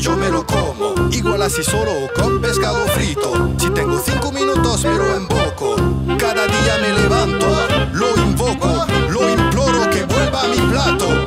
yo me lo como. Igual así solo con pescado frito. Si tengo cinco minutos me lo emboco. Cada día me levanto, lo invoco, lo imploro que vuelva a mi plato.